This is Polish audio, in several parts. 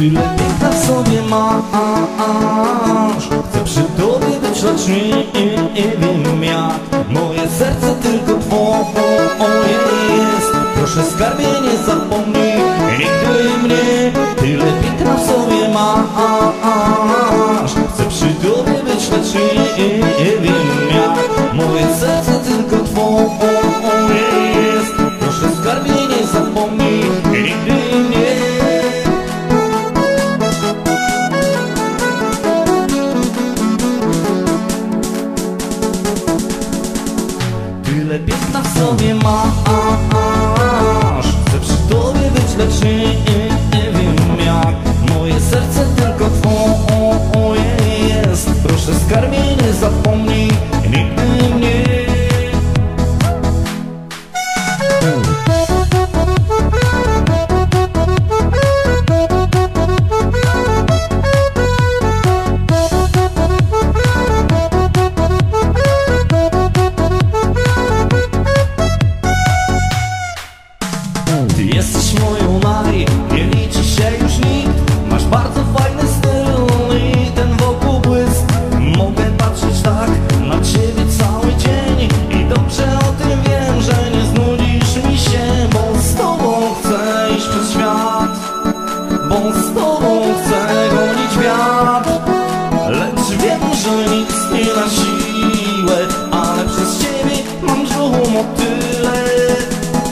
Tyle piękna w sobie masz. Chcę przy tobie być, lecz nie, nie, wiem jak. Moje serce tylko twoje jest. Proszę skarbie nie zapomnij. Nigdy mnie. Tyle piękna w sobie masz. Chcę przy tobie być, lecz nie, nie wiem jak. Moje serce Tyle piękna w sobie masz. Chcę przy tobie być, lecz nie, nie, wiem jak. Moje serce tylko twoje jest. Proszę skarbie nie zapomnij siłę Ale przez ciebie mam brzuchu motyle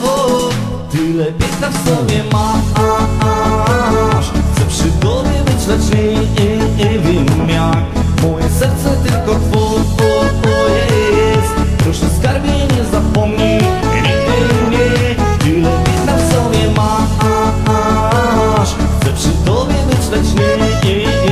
o, Tyle piękna w sobie masz Chcę przy tobie być, lecz nie, nie, nie wiem jak. Moje serce tylko twoje jest. Proszę skarbie nie zapomnij mnie Tyle w sobie masz lecz nie, nie, nie